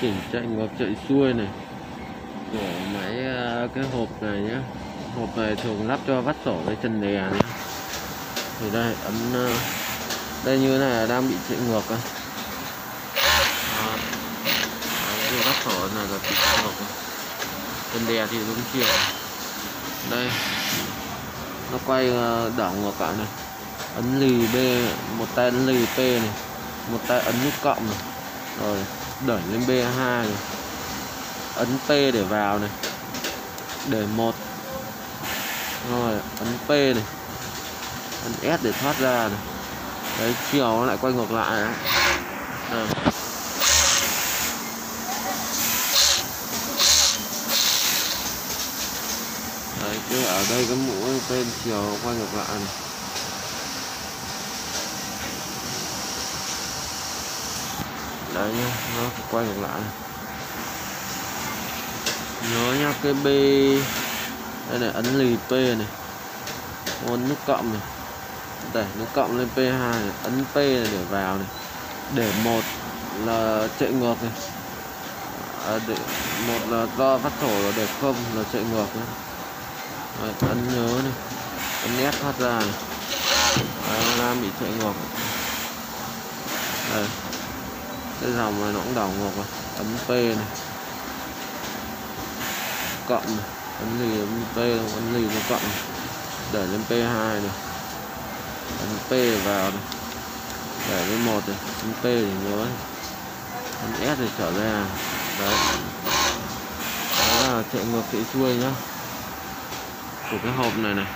chỉnh chạy ngược chạy xuôi này. Của máy à, cái hộp này nhé hộp này thường lắp cho vắt sổ cái chân đè nhé thì đây ấn à, đây như thế này là đang bị chạy ngược à. Đấy, vắt sổ này là bị chạy ngược chân đè thì đúng chiều. Đây. Nó quay à, đảo ngược cả này. Ấn lì B một tay ấn lì P này. Một tay ấn nút cộng này. Rồi đẩy lên B2 này. Ấn P để vào này. Để một. Rồi, ấn P này. Ấn S để thoát ra này. Đấy, chiều nó lại quay ngược lại đấy. À. đấy cái ở đây cái mũi tên chiều quay ngược lại này. Đấy nhá nó quay ngược lại. Nhớ nhá cái b đây này ấn lì p này. Ấn nút cộng này. Đẩy nút cộng lên p2 này ấn p này để vào này. Để một là chạy ngược này. À, để, một là do phát thổ là để không là chạy ngược này. Đấy, ấn nhớ này. Ấn nét thoát ra này. Đấy, đang bị chạy ngược. Đây cái dòng này nó cũng đảo ngược rồi. Ấn P này. Cộng này. Ấn lì ấn P ấn lì nó cộng này. để lên P2 này. Ấn P vào này. Để lên một này. Ấn P thì nhớ này. ấn S thì trở ra. Đấy. Đó là chạy ngược chạy xuôi nhá. Của cái hộp này này.